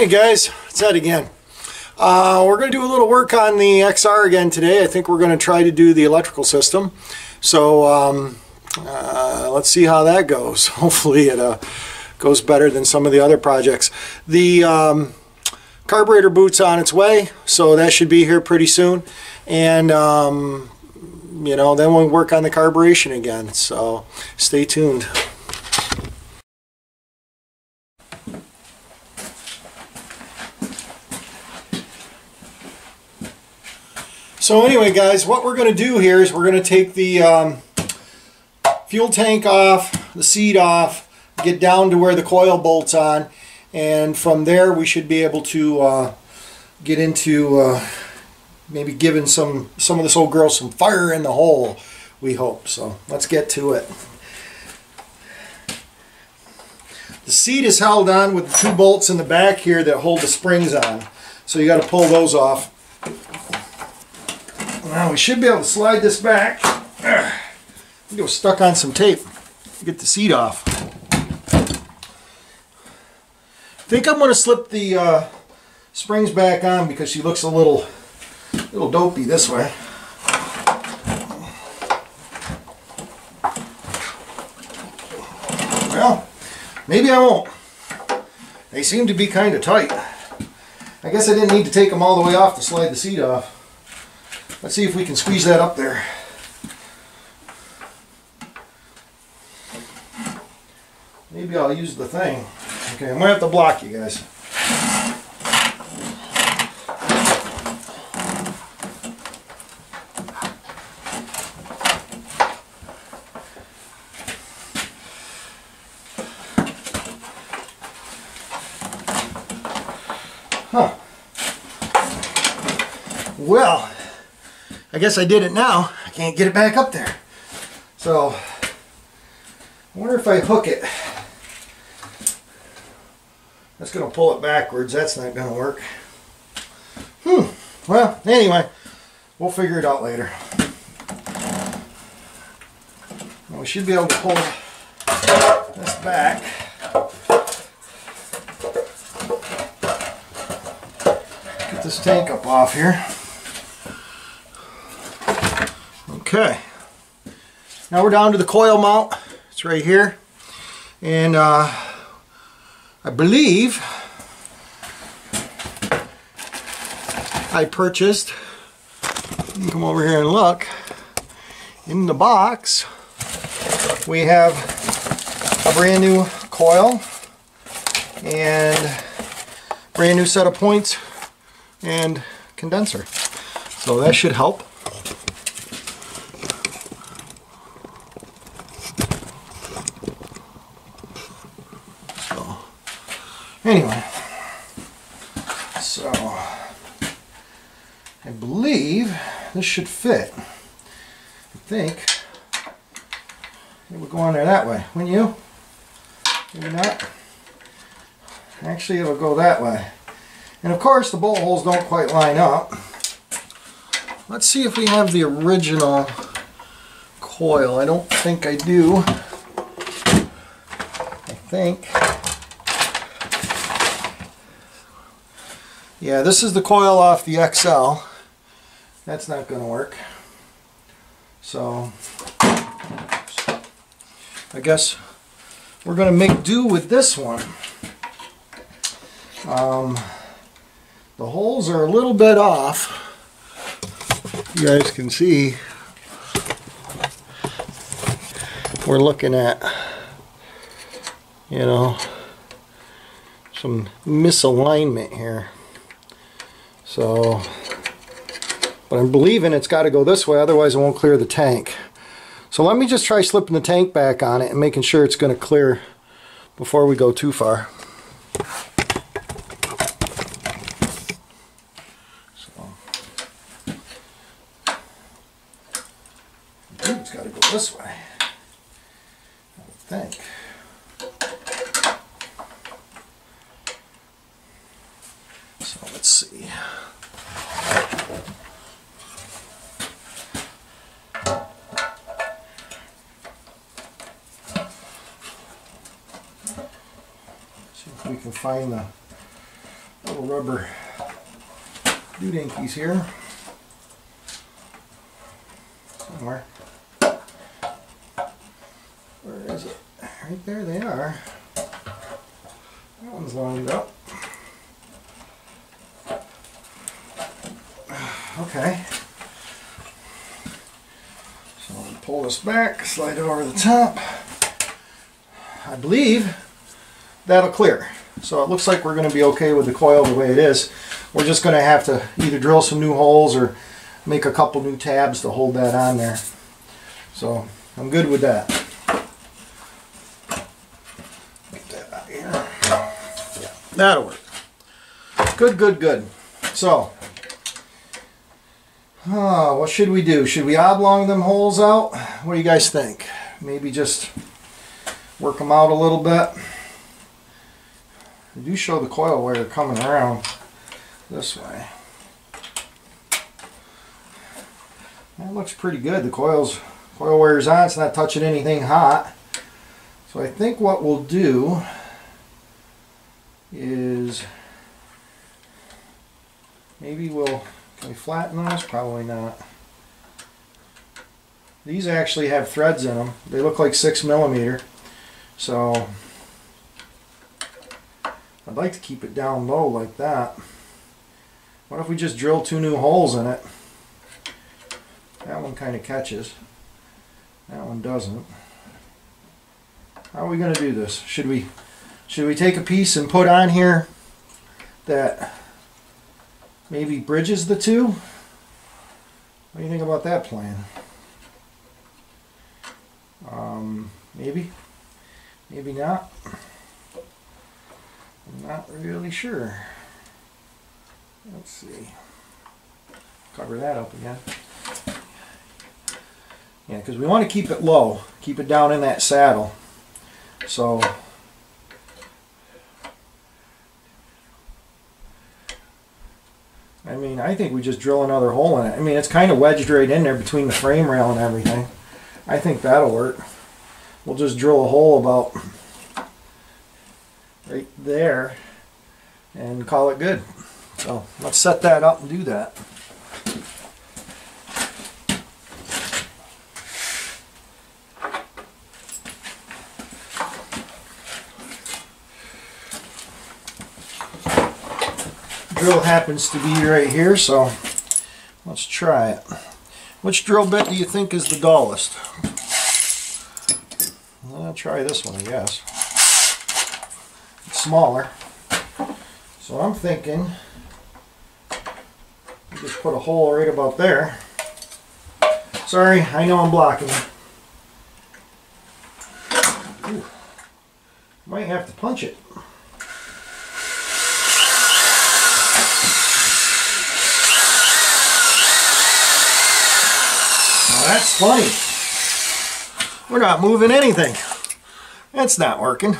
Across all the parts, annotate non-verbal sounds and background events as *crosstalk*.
Hey guys, it's Ed again. Uh, we're going to do a little work on the XR again today. I think we're going to try to do the electrical system. So um, uh, let's see how that goes. *laughs* Hopefully it uh, goes better than some of the other projects. The um, carburetor boot's on its way, so that should be here pretty soon. And um, you know, then we'll work on the carburation again. So stay tuned. So anyway guys, what we're going to do here is we're going to take the um, fuel tank off, the seat off, get down to where the coil bolts on, and from there we should be able to uh, get into uh, maybe giving some, some of this old girl some fire in the hole, we hope. So let's get to it. The seat is held on with the two bolts in the back here that hold the springs on. So you got to pull those off. Now we should be able to slide this back. It was stuck on some tape. Get the seat off. I think I'm going to slip the uh, springs back on because she looks a little, little dopey this way. Well, maybe I won't. They seem to be kind of tight. I guess I didn't need to take them all the way off to slide the seat off. Let's see if we can squeeze that up there. Maybe I'll use the thing. Okay, I'm gonna have to block you guys. Huh. Well, I guess I did it now. I can't get it back up there. So, I wonder if I hook it. That's going to pull it backwards. That's not going to work. Hmm. Well, anyway, we'll figure it out later. Well, we should be able to pull this back. Get this tank up off here. Okay. Now we're down to the coil mount. It's right here. And uh, I believe I purchased, come over here and look, in the box we have a brand new coil and brand new set of points and condenser. So that should help. Anyway, so I believe this should fit. I think it would go on there that way, wouldn't you? Maybe not. Actually, it'll go that way. And of course, the bolt holes don't quite line up. Let's see if we have the original coil. I don't think I do. I think. Yeah, this is the coil off the XL. That's not going to work. So, I guess we're going to make do with this one. Um, the holes are a little bit off. You guys can see we're looking at, you know, some misalignment here. So, but I'm believing it's got to go this way, otherwise it won't clear the tank. So let me just try slipping the tank back on it and making sure it's going to clear before we go too far. So, it's got to go this way, I think. So let's see. See if we can find the little rubber doodinkies here. Somewhere. Where is it? Right there they are. That one's lined up. Okay. So This back, slide it over the top. I believe that'll clear. So it looks like we're going to be okay with the coil the way it is. We're just going to have to either drill some new holes or make a couple new tabs to hold that on there. So I'm good with that. Get that out here. Yeah, that'll work. Good, good, good. So, uh, what should we do? Should we oblong them holes out? What do you guys think? Maybe just work them out a little bit. They do show the coil wire coming around this way. That looks pretty good. The coils, coil wire's on. It's not touching anything hot. So I think what we'll do is maybe we'll can we flatten those? Probably not. These actually have threads in them. They look like six millimeter. So I'd like to keep it down low like that. What if we just drill two new holes in it? That one kind of catches. That one doesn't. How are we going to do this? Should we should we take a piece and put on here that maybe bridges the two? What do you think about that plan? Um, maybe, maybe not. I'm not really sure. Let's see. Cover that up again. Yeah, because we want to keep it low, keep it down in that saddle. So I mean, I think we just drill another hole in it. I mean, it's kind of wedged right in there between the frame rail and everything. I think that'll work. We'll just drill a hole about right there and call it good. So let's set that up and do that. drill happens to be right here, so let's try it. Which drill bit do you think is the dullest? Try this one, I guess. It's smaller. So I'm thinking, just put a hole right about there. Sorry, I know I'm blocking. Ooh. Might have to punch it. that's funny. We're not moving anything. It's not working.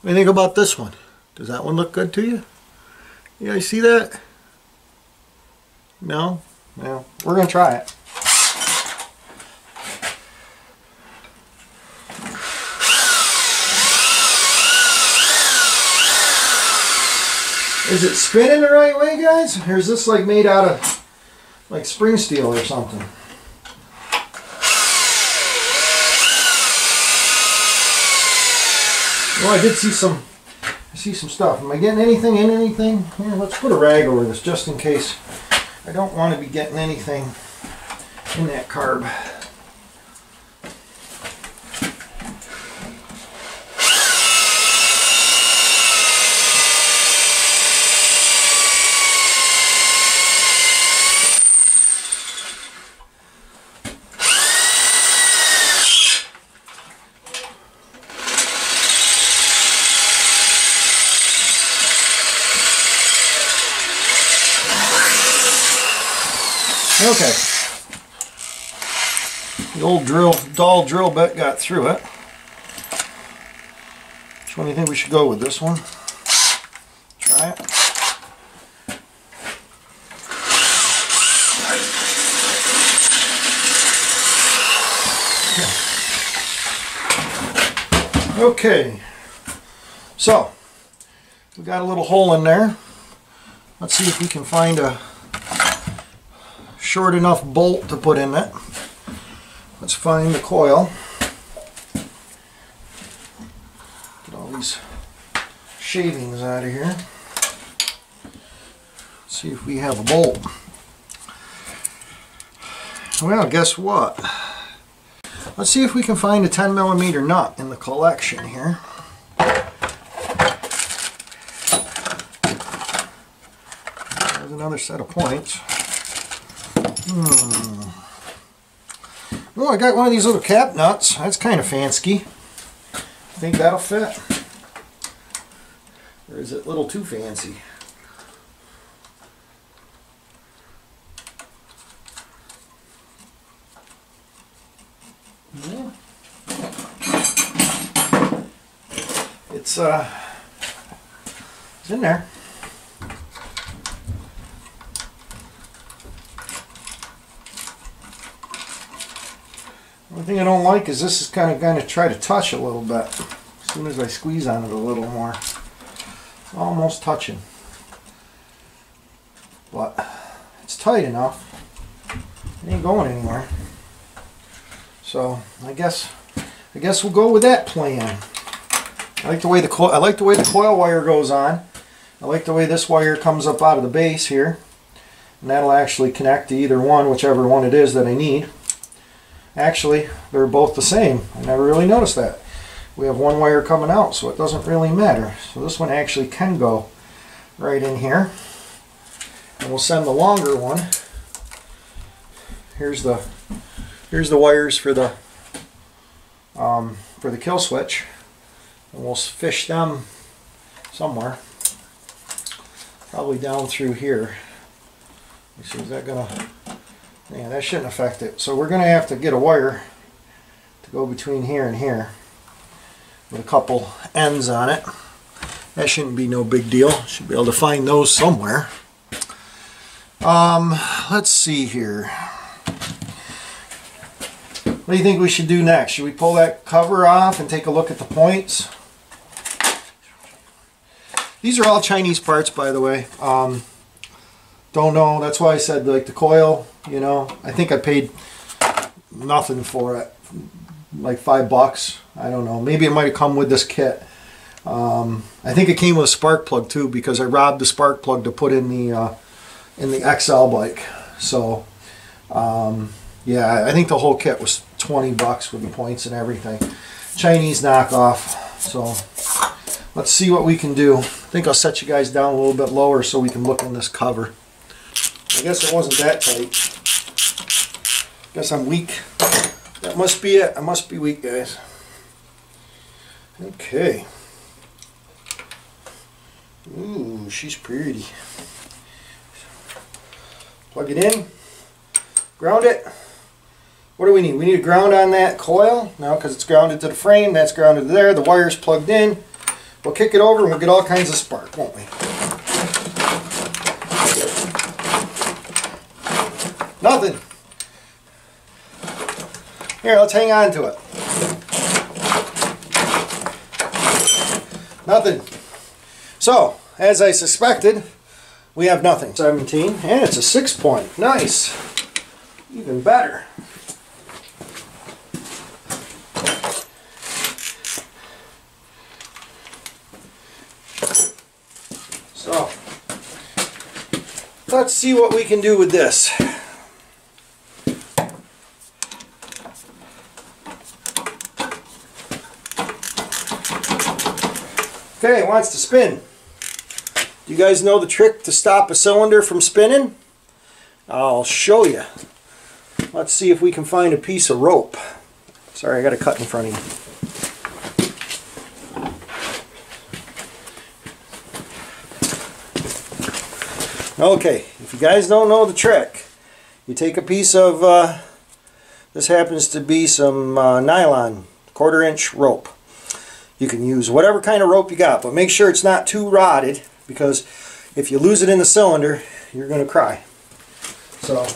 What do you think about this one? Does that one look good to you? You guys see that? No? Well, we're going to try it. Is it spinning the right way, guys? Or is this like made out of like spring steel or something. Well, I did see some, I see some stuff. Am I getting anything in anything? Here, let's put a rag over this just in case. I don't want to be getting anything in that carb. Okay. The old drill, dull drill bit got through it. Which one do you think we should go with? This one? Try it. Okay. So, we got a little hole in there. Let's see if we can find a short enough bolt to put in it. Let's find the coil. Get all these shavings out of here. See if we have a bolt. Well, guess what? Let's see if we can find a 10 millimeter nut in the collection here. There's another set of points. Hmm. Oh, I got one of these little cap nuts. That's kind of fancy. I think that'll fit? Or is it a little too fancy? Yeah. It's uh it's in there. One thing I don't like is this is kind of going to try to touch a little bit. As soon as I squeeze on it a little more. It's almost touching. But it's tight enough. It ain't going anywhere. So I guess I guess we'll go with that plan. I like the way the I like the way the coil wire goes on. I like the way this wire comes up out of the base here. And that'll actually connect to either one, whichever one it is that I need. Actually, they're both the same. I never really noticed that. We have one wire coming out, so it doesn't really matter. So this one actually can go right in here. And we'll send the longer one. Here's the here's the wires for the um, for the kill switch. And we'll fish them somewhere. Probably down through here. See, is that gonna yeah, that shouldn't affect it. So we're going to have to get a wire to go between here and here with a couple ends on it. That shouldn't be no big deal. Should be able to find those somewhere. Um, let's see here. What do you think we should do next? Should we pull that cover off and take a look at the points? These are all Chinese parts, by the way. Um, don't know. That's why I said like the coil. You know, I think I paid nothing for it, like five bucks. I don't know. Maybe it might have come with this kit. Um, I think it came with a spark plug too because I robbed the spark plug to put in the uh, in the XL bike. So um, yeah, I think the whole kit was 20 bucks with the points and everything. Chinese knockoff. So let's see what we can do. I think I'll set you guys down a little bit lower so we can look in this cover. I guess it wasn't that tight. Guess I'm weak. That must be it. I must be weak, guys. Okay. Ooh, she's pretty. Plug it in. Ground it. What do we need? We need a ground on that coil. No, because it's grounded to the frame. That's grounded there. The wire's plugged in. We'll kick it over and we'll get all kinds of spark, won't we? Nothing. Here, let's hang on to it. Nothing. So, as I suspected, we have nothing. 17, and it's a six point. Nice. Even better. So, let's see what we can do with this. Okay, it wants to spin. Do you guys know the trick to stop a cylinder from spinning? I'll show you. Let's see if we can find a piece of rope. Sorry, I got a cut in front of you. Okay, if you guys don't know the trick, you take a piece of, uh, this happens to be some uh, nylon, quarter inch rope. You can use whatever kind of rope you got, but make sure it's not too rotted because if you lose it in the cylinder, you're going to cry. So,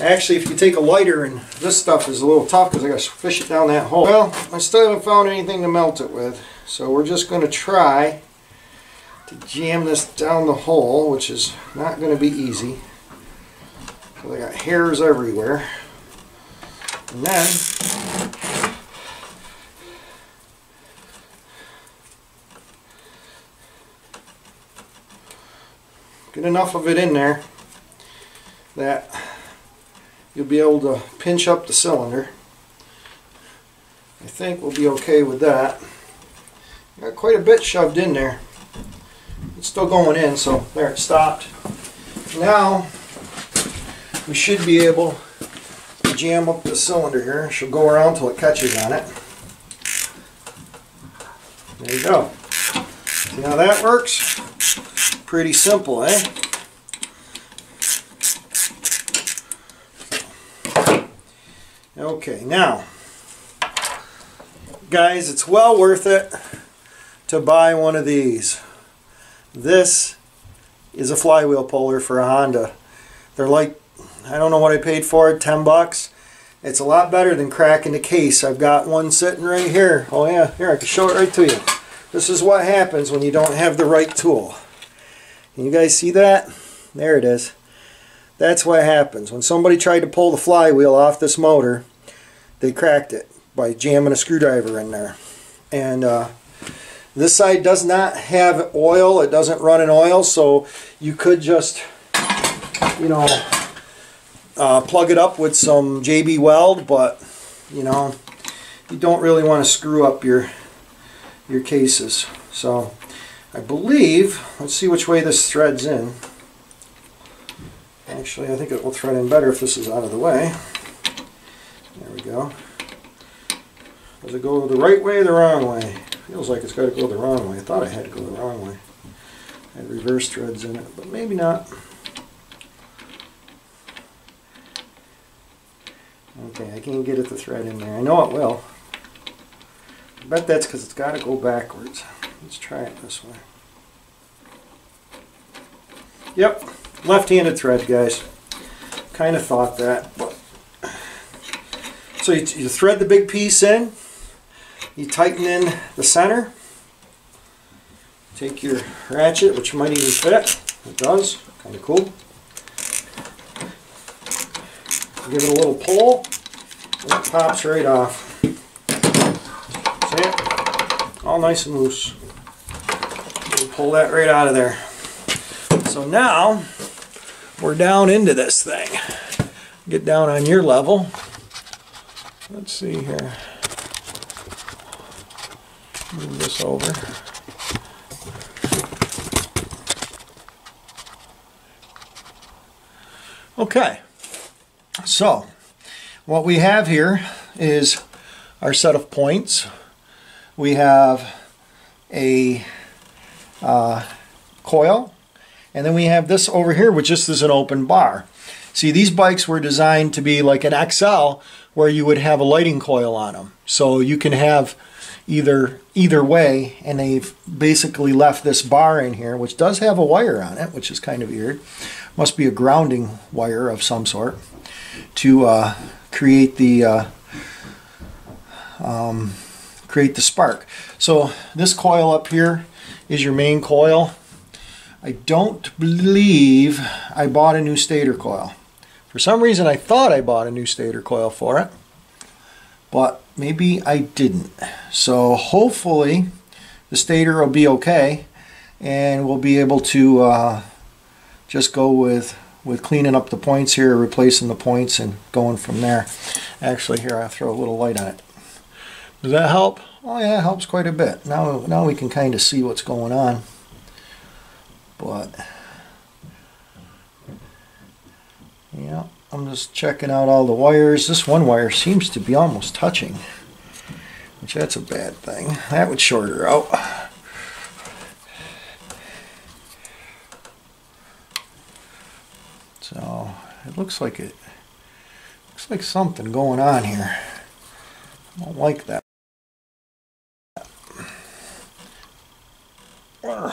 actually if you take a lighter and this stuff is a little tough because I got to fish it down that hole. Well, I still haven't found anything to melt it with. So we're just going to try to jam this down the hole, which is not going to be easy. Because I got hairs everywhere. And then get enough of it in there that you'll be able to pinch up the cylinder. I think we'll be okay with that. Got quite a bit shoved in there. It's still going in, so there it stopped. Now we should be able to jam up the cylinder here. She'll go around till it catches on it. There you go. See how that works? Pretty simple, eh? Okay, now, guys, it's well worth it to buy one of these. This is a flywheel puller for a Honda. They're like, I don't know what I paid for it, 10 bucks. It's a lot better than cracking the case. I've got one sitting right here. Oh yeah, here I can show it right to you. This is what happens when you don't have the right tool. You guys see that? There it is. That's what happens. When somebody tried to pull the flywheel off this motor, they cracked it by jamming a screwdriver in there. And uh, this side does not have oil. It doesn't run in oil, so you could just, you know, uh, plug it up with some JB Weld, but, you know, you don't really want to screw up your your cases. So I believe, let's see which way this threads in. Actually, I think it will thread in better if this is out of the way. There we go. Does it go the right way or the wrong way? Feels like it's got to go the wrong way. I thought I had to go the wrong way. I had reverse threads in it, but maybe not. Okay, I can't get it to thread in there. I know it will. I bet that's because it's got to go backwards. Let's try it this way. Yep, left-handed thread, guys. Kind of thought that, but so you, you thread the big piece in. You tighten in the center. Take your ratchet, which might even fit. It does. Kind of cool. Give it a little pull, and it pops right off. See it? All nice and loose. Pull that right out of there. So now, we're down into this thing. Get down on your level. Let's see here move this over. Okay, so what we have here is our set of points. We have a uh, coil, and then we have this over here, which just is an open bar. See, these bikes were designed to be like an XL, where you would have a lighting coil on them. So you can have either either way and they've basically left this bar in here which does have a wire on it which is kind of weird must be a grounding wire of some sort to uh, create the uh, um, create the spark so this coil up here is your main coil I don't believe I bought a new stator coil for some reason I thought I bought a new stator coil for it but maybe I didn't. So hopefully the stator will be okay and we'll be able to uh, just go with with cleaning up the points here, replacing the points and going from there. Actually here I'll throw a little light on it. Does that help? Oh yeah, helps quite a bit. Now, now we can kind of see what's going on. But, yeah. I'm just checking out all the wires. This one wire seems to be almost touching, which that's a bad thing. That would short her out. So it looks like it looks like something going on here. I don't like that. I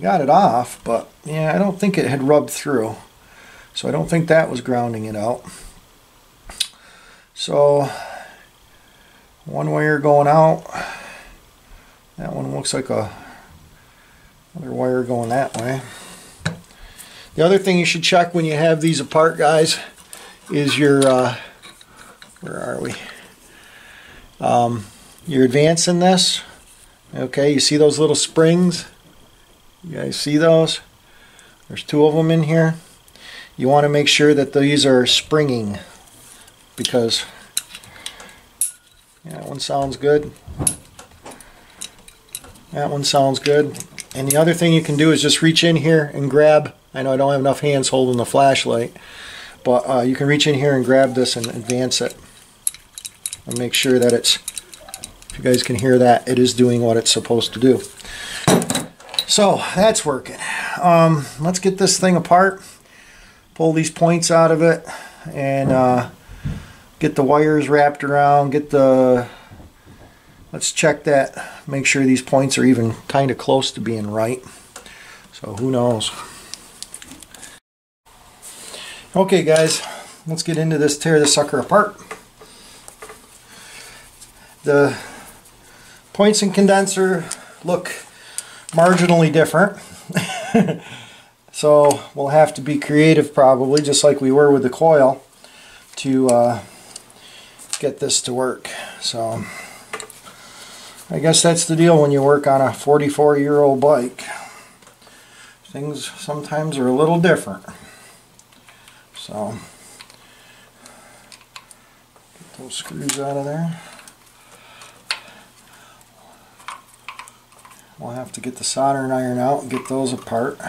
got it off, but yeah, I don't think it had rubbed through. So I don't think that was grounding it out. So one wire going out That one looks like a other wire going that way. The other thing you should check when you have these apart, guys, is your, uh, where are we? Um, you're advancing this. Okay, you see those little springs? You guys see those? There's two of them in here. You want to make sure that these are springing because yeah, that one sounds good. That one sounds good. And the other thing you can do is just reach in here and grab. I know I don't have enough hands holding the flashlight, but uh, you can reach in here and grab this and advance it. And make sure that it's, you guys can hear that, it is doing what it's supposed to do. So that's working. Um, let's get this thing apart, pull these points out of it, and uh, get the wires wrapped around, get the let's check that make sure these points are even kind of close to being right so who knows okay guys let's get into this tear the sucker apart the points and condenser look marginally different *laughs* so we'll have to be creative probably just like we were with the coil to uh, get this to work so I guess that's the deal when you work on a 44 year old bike. Things sometimes are a little different. So, get those screws out of there. We'll have to get the soldering iron out and get those apart.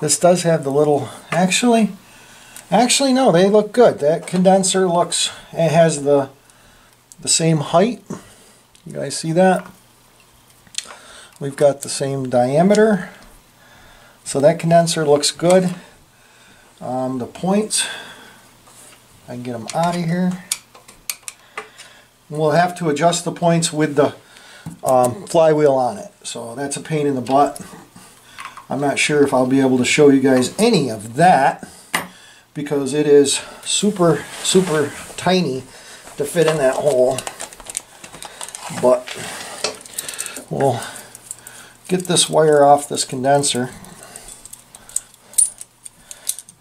This does have the little, actually, actually no, they look good. That condenser looks, it has the, the same height you guys see that? We've got the same diameter. So that condenser looks good. Um, the points, I can get them out of here. We'll have to adjust the points with the um, flywheel on it. So that's a pain in the butt. I'm not sure if I'll be able to show you guys any of that because it is super, super tiny to fit in that hole but we'll get this wire off this condenser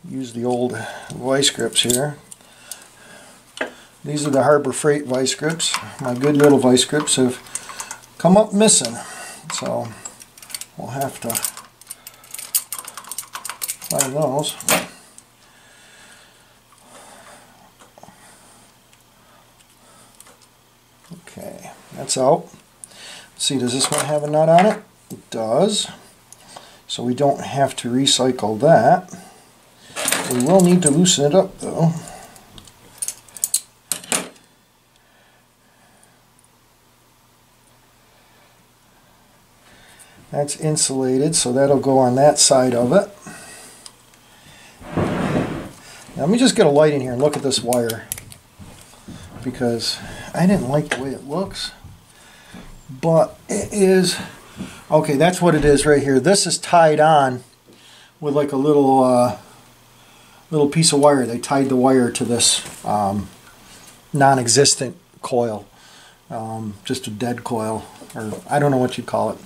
use the old vice grips here these are the Harbor Freight vice grips my good little vice grips have come up missing so we'll have to find those okay that's out. See, does this one have a nut on it? It does. So we don't have to recycle that. We will need to loosen it up though. That's insulated, so that'll go on that side of it. Now, let me just get a light in here and look at this wire because I didn't like the way it looks but it is okay that's what it is right here. This is tied on with like a little uh, little piece of wire. They tied the wire to this um, non-existent coil um, just a dead coil or I don't know what you call it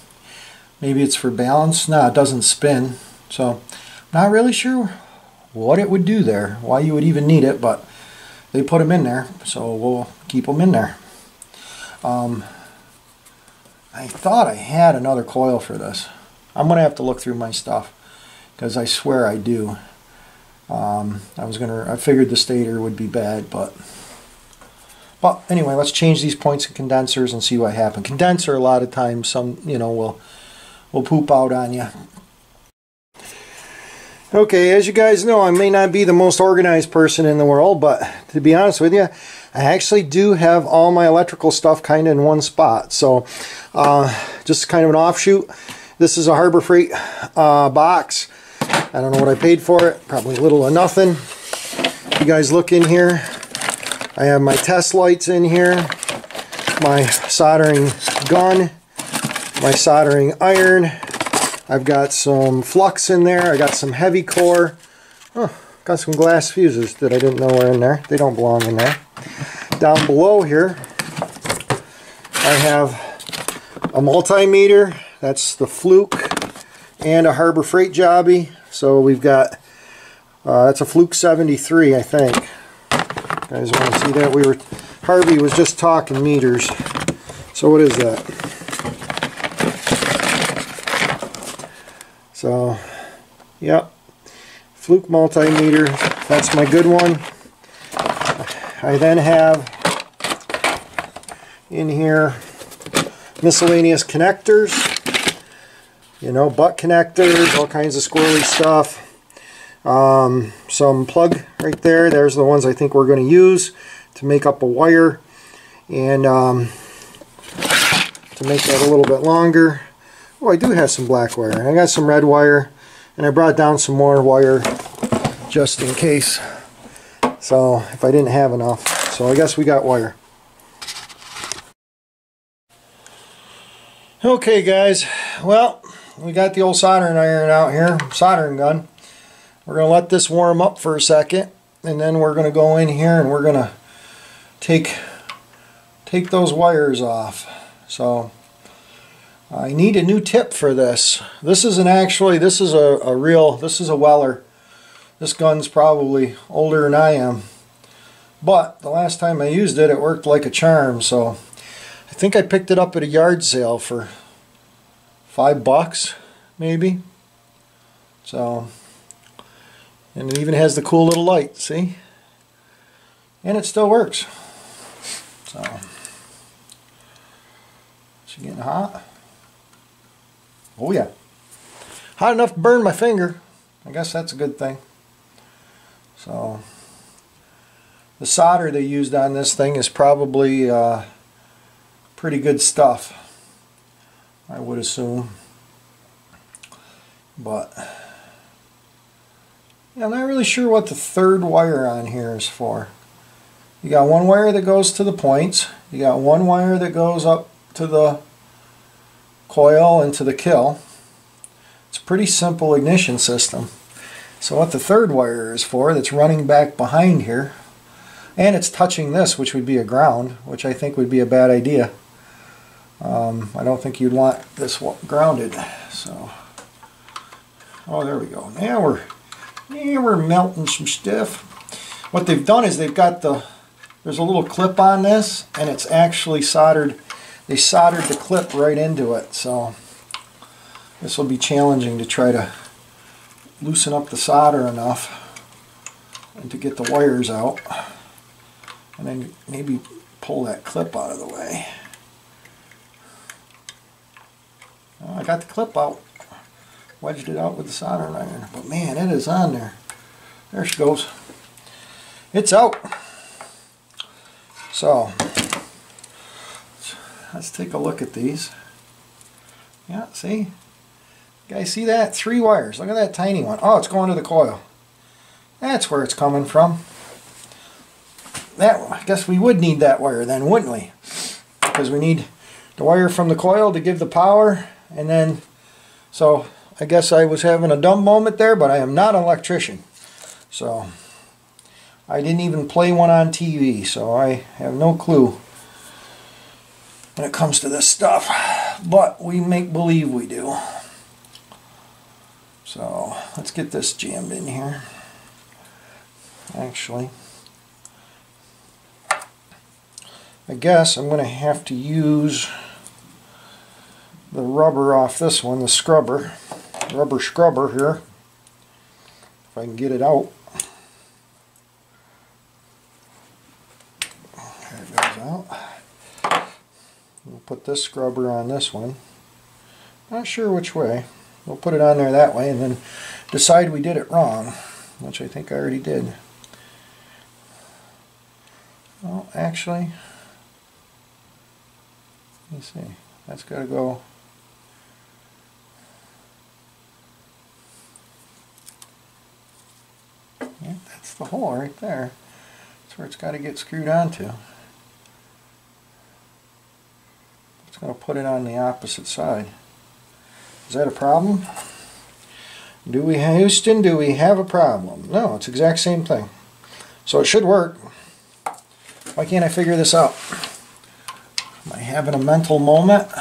maybe it's for balance no it doesn't spin so not really sure what it would do there why you would even need it but they put them in there so we'll keep them in there um, I thought I had another coil for this. I'm going to have to look through my stuff because I swear I do. Um, I was going to, I figured the stator would be bad, but, but anyway, let's change these points and condensers and see what happens. Condenser, a lot of times, some, you know, will, will poop out on you. Okay, as you guys know, I may not be the most organized person in the world, but to be honest with you, I actually do have all my electrical stuff kind of in one spot. So uh, just kind of an offshoot. This is a Harbor Freight uh, box. I don't know what I paid for it. Probably little or nothing. If you guys look in here, I have my test lights in here, my soldering gun, my soldering iron. I've got some flux in there. I got some heavy core. Oh, got some glass fuses that I didn't know were in there. They don't belong in there. Down below here, I have a multimeter. That's the Fluke and a Harbor Freight Jobby. So we've got, uh, that's a Fluke 73, I think. You guys want to see that? We were, Harvey was just talking meters. So what is that? So, yep. Fluke multimeter. That's my good one. I then have in here miscellaneous connectors. You know, butt connectors, all kinds of squirrely stuff. Um, some plug right there. There's the ones I think we're going to use to make up a wire. And um, to make that a little bit longer. Oh, I do have some black wire. I got some red wire. And I brought down some more wire just in case. So, if I didn't have enough. So I guess we got wire. Okay guys, well, we got the old soldering iron out here, soldering gun. We're going to let this warm up for a second, and then we're going to go in here and we're going to take take those wires off. So I need a new tip for this. This isn't actually, this is a, a real, this is a Weller. This gun's probably older than I am. But the last time I used it, it worked like a charm. So I think I picked it up at a yard sale for five bucks, maybe. So, and it even has the cool little light, see? And it still works. So, it getting hot? Oh yeah. Hot enough to burn my finger. I guess that's a good thing. So, the solder they used on this thing is probably uh, pretty good stuff. I would assume. But I'm not really sure what the third wire on here is for. You got one wire that goes to the points. You got one wire that goes up to the coil and to the kill. It's a pretty simple ignition system. So what the third wire is for, that's running back behind here, and it's touching this, which would be a ground, which I think would be a bad idea. Um, I don't think you'd want this grounded. So, oh, there we go. Now we're now we're melting some stuff. What they've done is they've got the there's a little clip on this, and it's actually soldered. They soldered the clip right into it. So this will be challenging to try to loosen up the solder enough and to get the wires out and then maybe pull that clip out of the way. Well, I got the clip out, wedged it out with the soldering iron, but man, it is on there. There she goes. It's out. So, let's take a look at these. Yeah, see? Guys see that? Three wires. Look at that tiny one. Oh, it's going to the coil. That's where it's coming from. That I guess we would need that wire then, wouldn't we? Because we need the wire from the coil to give the power and then so I guess I was having a dumb moment there but I am not an electrician so I didn't even play one on TV so I have no clue when it comes to this stuff but we make believe we do so let's get this jammed in here actually I guess I'm going to have to use the rubber off this one, the scrubber, rubber scrubber here, if I can get it out. There it goes out. Put this scrubber on this one. Not sure which way. We'll put it on there that way and then decide we did it wrong, which I think I already did. Well, actually, let me see. That's got to go Yeah, that's the hole right there. That's where it's got to get screwed onto. It's going to put it on the opposite side. Is that a problem? Do we, have Houston, do we have a problem? No, it's the exact same thing. So it should work. Why can't I figure this out? Am I having a mental moment?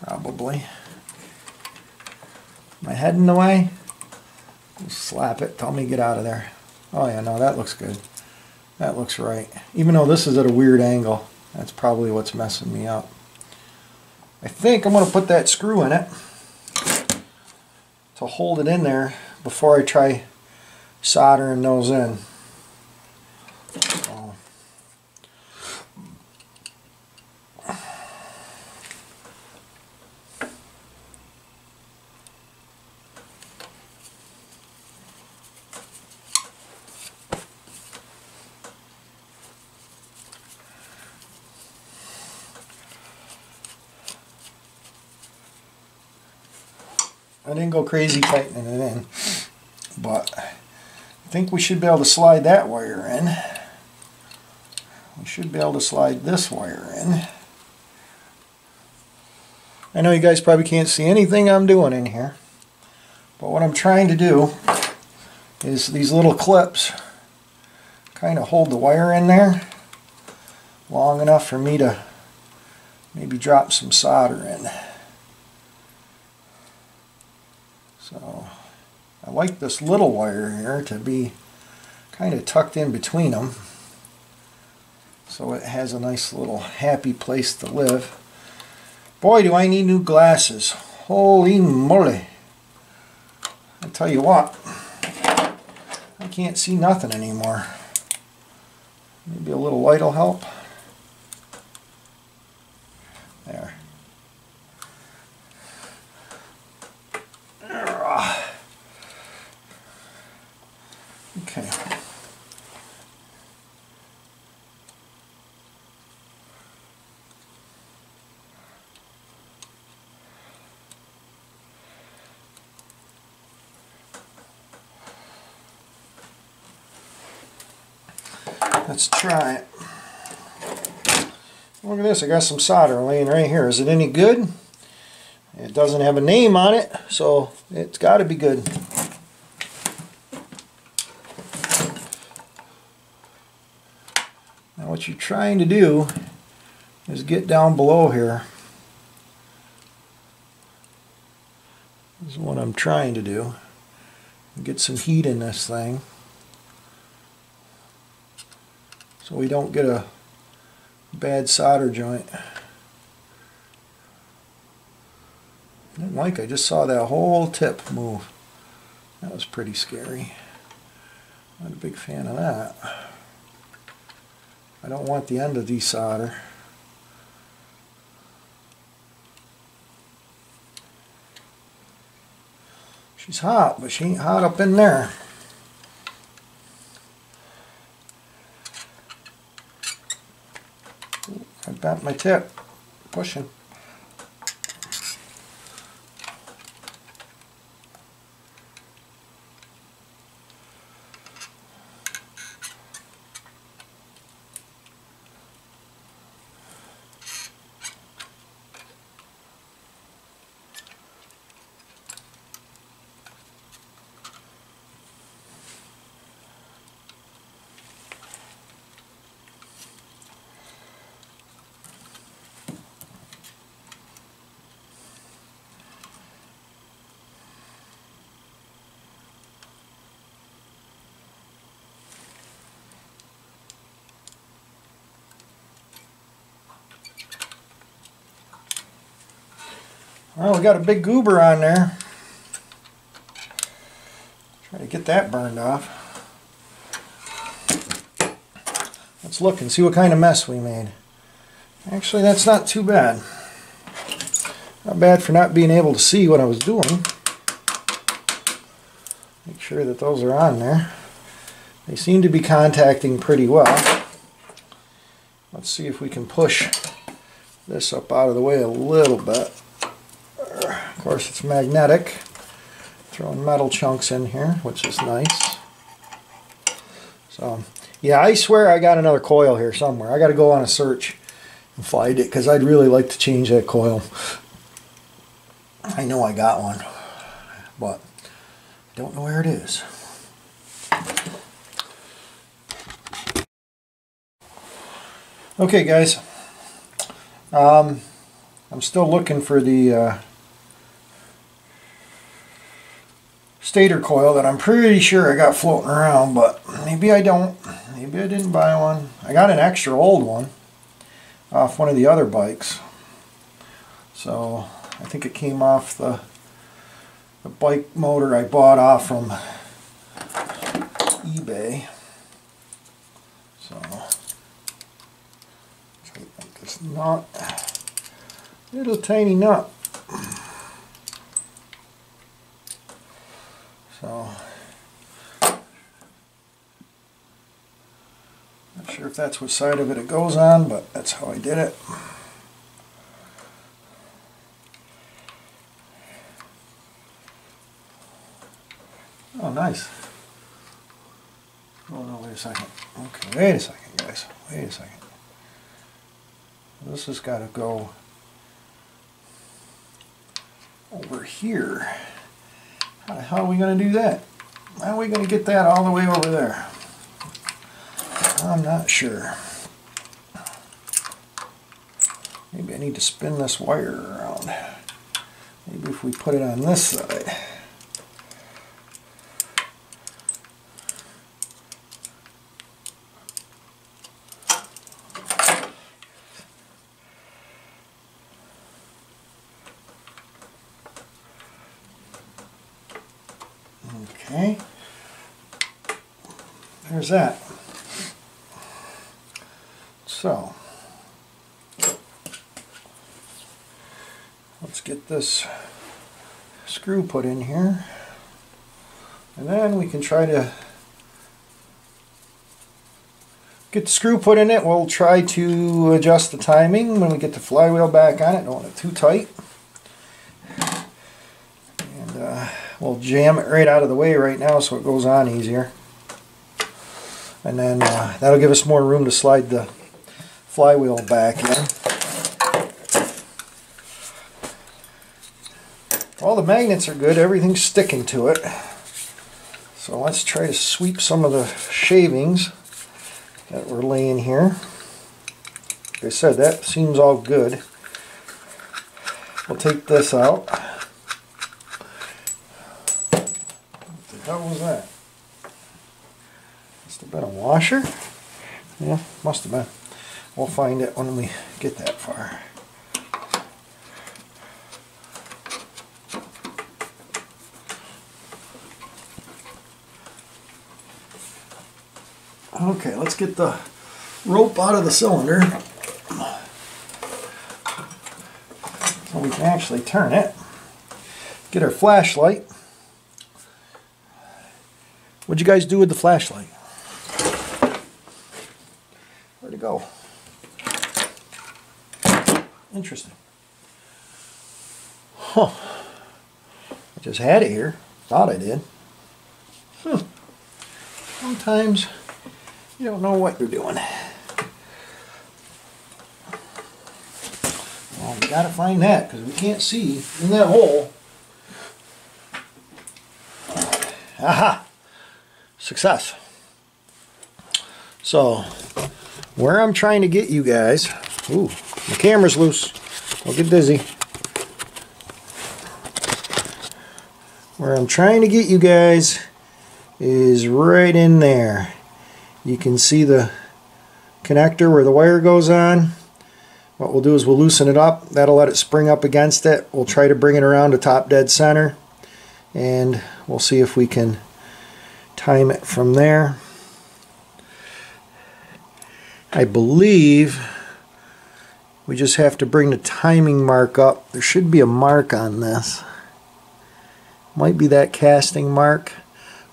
probably. My head in the way? Slap it. Tell me get out of there. Oh yeah, no, that looks good. That looks right. Even though this is at a weird angle, that's probably what's messing me up. I think I'm going to put that screw in it to hold it in there before I try soldering those in. Crazy tightening it in, but I think we should be able to slide that wire in. We should be able to slide this wire in. I know you guys probably can't see anything I'm doing in here, but what I'm trying to do is these little clips kind of hold the wire in there long enough for me to maybe drop some solder in. So I like this little wire here to be kind of tucked in between them so it has a nice little happy place to live. Boy do I need new glasses. Holy moly. I tell you what, I can't see nothing anymore. Maybe a little light will help. There. Okay. Let's try it. Look at this, I got some solder laying right here. Is it any good? It doesn't have a name on it, so it's got to be good. Now what you're trying to do is get down below here. This is what I'm trying to do. Get some heat in this thing. So we don't get a bad solder joint. I like I just saw that whole tip move. That was pretty scary. Not a big fan of that. I don't want the end to desolder. She's hot, but she ain't hot up in there. Bent my tip, pushing. Well, we got a big goober on there. Try to get that burned off. Let's look and see what kind of mess we made. Actually, that's not too bad. Not bad for not being able to see what I was doing. Make sure that those are on there. They seem to be contacting pretty well. Let's see if we can push this up out of the way a little bit. Of course, it's magnetic. Throwing metal chunks in here, which is nice. So, yeah, I swear I got another coil here somewhere. I got to go on a search and find it because I'd really like to change that coil. I know I got one, but I don't know where it is. Okay, guys. Um, I'm still looking for the uh, stator coil that I'm pretty sure I got floating around, but maybe I don't. Maybe I didn't buy one. I got an extra old one off one of the other bikes. So I think it came off the, the bike motor I bought off from eBay. So it's not little tiny nut. So not sure if that's what side of it it goes on, but that's how I did it. Oh, nice. Oh, no, wait a second. Okay, wait a second, guys. Wait a second. This has got to go over here. How the hell are we going to do that? How are we going to get that all the way over there? I'm not sure. Maybe I need to spin this wire around. Maybe if we put it on this side. Okay. There's that. So, let's get this screw put in here. And then we can try to get the screw put in it. We'll try to adjust the timing when we get the flywheel back on it. Don't want it too tight. And uh, we'll jam it right out of the way right now so it goes on easier. And then uh, that'll give us more room to slide the flywheel back in. All the magnets are good, everything's sticking to it. So let's try to sweep some of the shavings that we're laying here. Like I said, that seems all good. We'll take this out. What the hell was that? Must have been a washer? Yeah, must have been. We'll find it when we get that far. Okay, let's get the rope out of the cylinder so we can actually turn it. Get our flashlight. What'd you guys do with the flashlight? Where'd it go? Interesting. Huh. I just had it here. Thought I did. Hmm. Sometimes you don't know what you're doing. Well, we gotta find that because we can't see in that hole. Aha! Success. So, where I'm trying to get you guys, ooh, the camera's loose. Don't get dizzy. Where I'm trying to get you guys is right in there. You can see the connector where the wire goes on. What we'll do is we'll loosen it up. That'll let it spring up against it. We'll try to bring it around to top dead center. And we'll see if we can time it from there. I believe we just have to bring the timing mark up. There should be a mark on this. Might be that casting mark,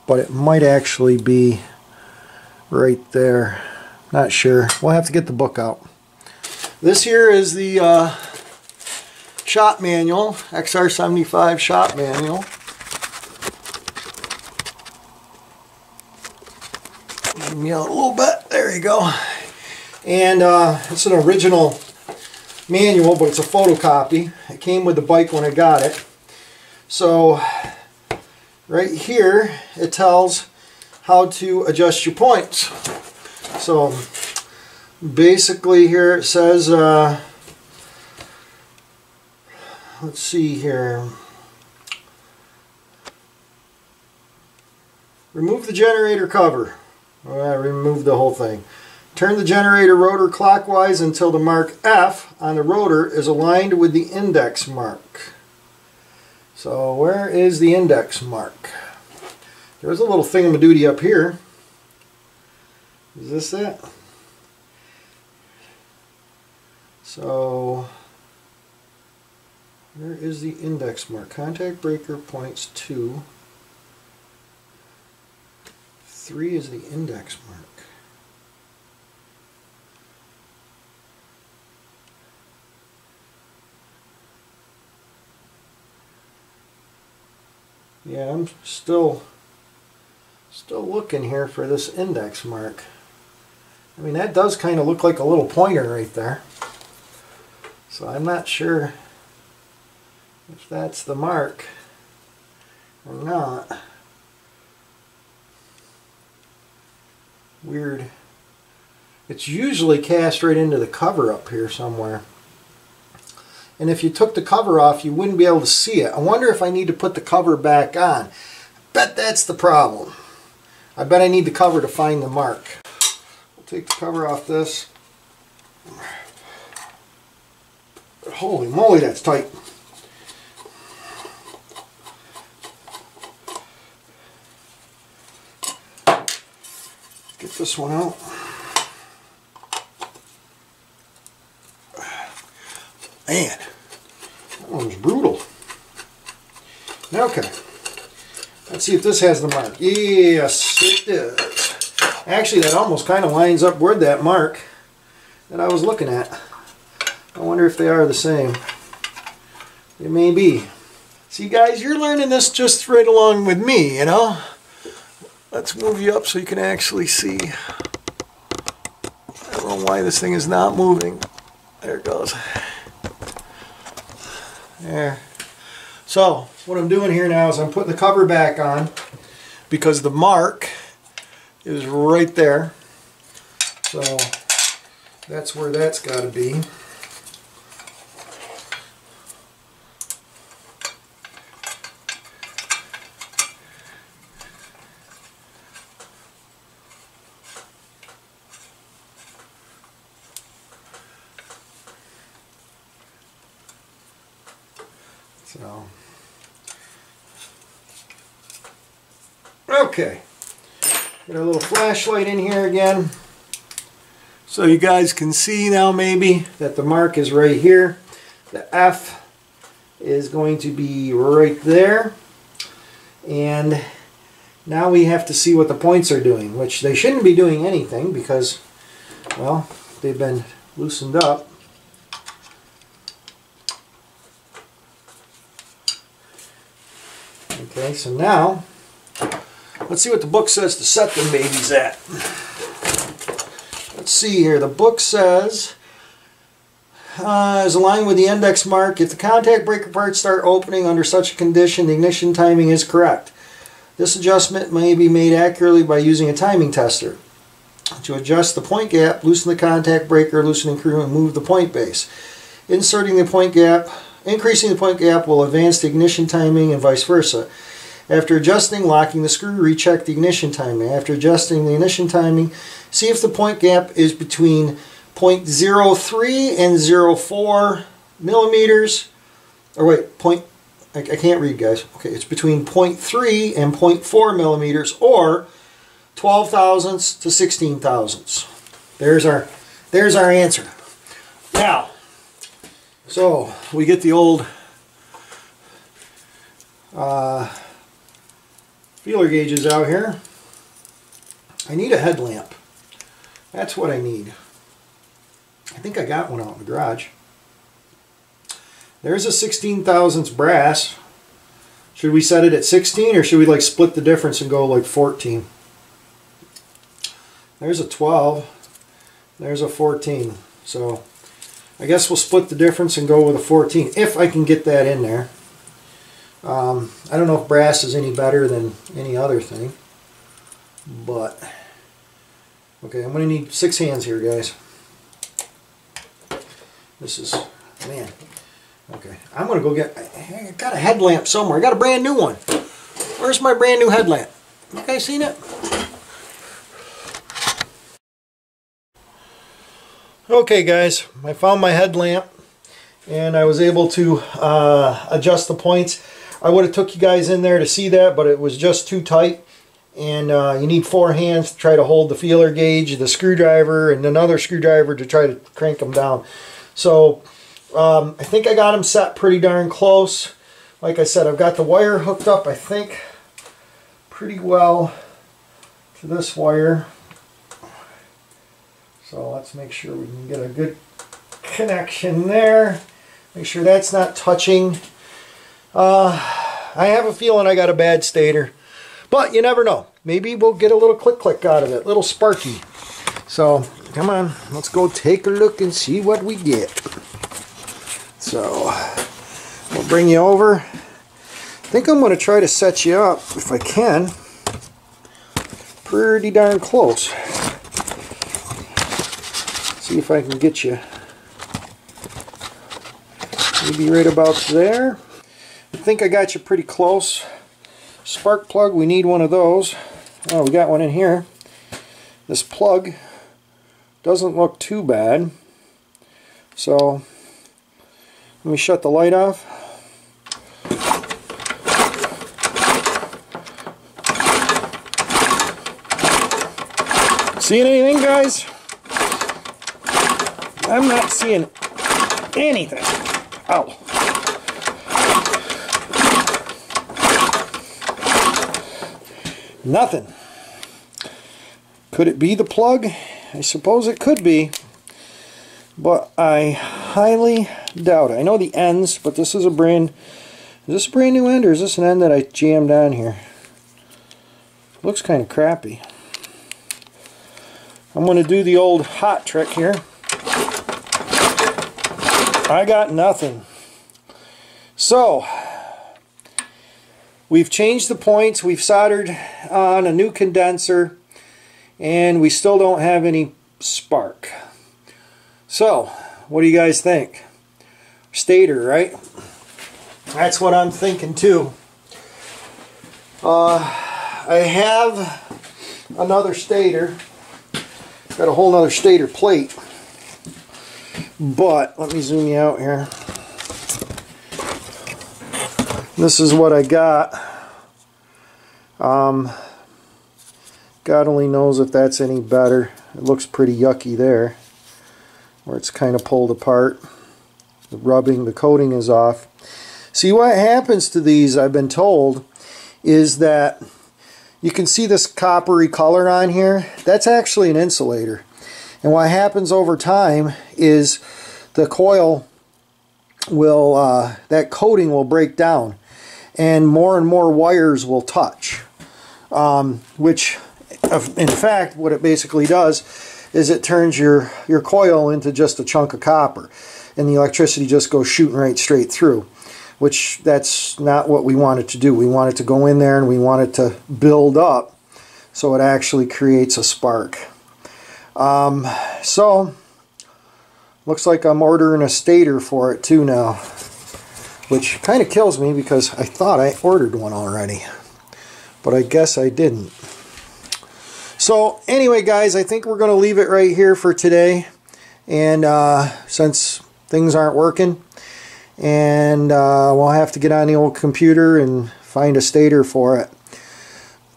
but it might actually be right there. Not sure. We'll have to get the book out. This here is the uh, shop manual, XR75 shop manual. Me a little bit. There you go. And uh, it's an original manual, but it's a photocopy. It came with the bike when I got it. So right here it tells how to adjust your points. So basically here it says, uh, let's see here, Remove the generator cover. I removed the whole thing. Turn the generator rotor clockwise until the mark F on the rotor is aligned with the index mark. So where is the index mark? There's a little thingamadoody up here. Is this it? So where is the index mark? Contact breaker points to 3 is the index mark. Yeah, I'm still still looking here for this index mark. I mean, that does kind of look like a little pointer right there. So I'm not sure if that's the mark or not. Weird. It's usually cast right into the cover up here somewhere. And if you took the cover off, you wouldn't be able to see it. I wonder if I need to put the cover back on. Bet that's the problem. I bet I need the cover to find the mark. I'll take the cover off this. Holy moly, that's tight. Get this one out. Man, that one was brutal. Okay. Let's see if this has the mark. Yes, it does. Actually, that almost kind of lines up with that mark that I was looking at. I wonder if they are the same. It may be. See, guys, you're learning this just right along with me, you know? Let's move you up so you can actually see. I don't know why this thing is not moving. There it goes. There. So, what I'm doing here now is I'm putting the cover back on because the mark is right there. So, that's where that's got to be. So, okay. Get a little flashlight in here again. So you guys can see now maybe that the mark is right here. The F is going to be right there. And now we have to see what the points are doing, which they shouldn't be doing anything because, well, they've been loosened up. Okay, so now, let's see what the book says to set them babies at. Let's see here. The book says, uh, aligned with the index mark. If the contact breaker parts start opening under such a condition, the ignition timing is correct. This adjustment may be made accurately by using a timing tester. To adjust the point gap, loosen the contact breaker, loosen loosening screw, and move the point base. Inserting the point gap, increasing the point gap will advance the ignition timing and vice versa. After adjusting, locking the screw, recheck the ignition timing. After adjusting the ignition timing, see if the point gap is between 0.03 and 0.04 millimeters. Or wait, point, I, I can't read guys. Okay, it's between 0.3 and 0.4 millimeters or 12 thousandths to 16 thousandths. There's our, there's our answer. Now, so we get the old uh, feeler gauges out here. I need a headlamp. That's what I need. I think I got one out in the garage. There's a 16 thousandths brass. Should we set it at 16 or should we like split the difference and go like 14? There's a 12. There's a 14. So I guess we'll split the difference and go with a 14 if I can get that in there. Um, I don't know if brass is any better than any other thing, but okay, I'm going to need six hands here, guys. This is, man, okay, I'm going to go get, I got a headlamp somewhere. I got a brand new one. Where's my brand new headlamp? You guys seen it? Okay guys, I found my headlamp and I was able to uh, adjust the points. I would have took you guys in there to see that, but it was just too tight. And uh, you need four hands to try to hold the feeler gauge, the screwdriver, and another screwdriver to try to crank them down. So um, I think I got them set pretty darn close. Like I said, I've got the wire hooked up, I think, pretty well to this wire. So let's make sure we can get a good connection there. Make sure that's not touching. Uh, I have a feeling I got a bad stator. But you never know. Maybe we'll get a little click click out of it. A little sparky. So come on. Let's go take a look and see what we get. So we'll bring you over. I think I'm going to try to set you up if I can. Pretty darn close. See if I can get you maybe right about there. I think I got you pretty close. Spark plug, we need one of those. Oh, we got one in here. This plug doesn't look too bad. So, let me shut the light off. Seeing anything, guys? I'm not seeing anything. Ow. Nothing. Could it be the plug? I suppose it could be. But I highly doubt it. I know the ends, but this is a brand... Is this a brand new end or is this an end that I jammed on here? Looks kind of crappy. I'm going to do the old hot trick here. I got nothing. So, we've changed the points, we've soldered on a new condenser, and we still don't have any spark. So, what do you guys think? Stator, right? That's what I'm thinking too. Uh, I have another stator. Got a whole other stator plate. But, let me zoom you out here. This is what I got. Um, God only knows if that's any better. It looks pretty yucky there. Where it's kind of pulled apart. The rubbing, the coating is off. See what happens to these, I've been told, is that you can see this coppery color on here. That's actually an insulator. And what happens over time is the coil will, uh, that coating will break down and more and more wires will touch. Um, which, in fact, what it basically does is it turns your, your coil into just a chunk of copper and the electricity just goes shooting right straight through which that's not what we want it to do. We want it to go in there and we want it to build up so it actually creates a spark. Um, so, looks like I'm ordering a stator for it too now. Which kind of kills me because I thought I ordered one already. But I guess I didn't. So anyway guys, I think we're going to leave it right here for today. And uh, since things aren't working, and uh, we'll have to get on the old computer and find a stator for it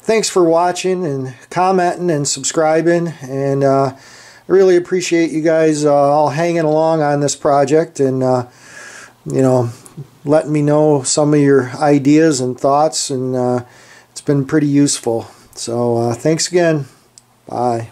thanks for watching and commenting and subscribing and uh, I really appreciate you guys uh, all hanging along on this project and uh, you know letting me know some of your ideas and thoughts and uh, it's been pretty useful. So uh, thanks again. Bye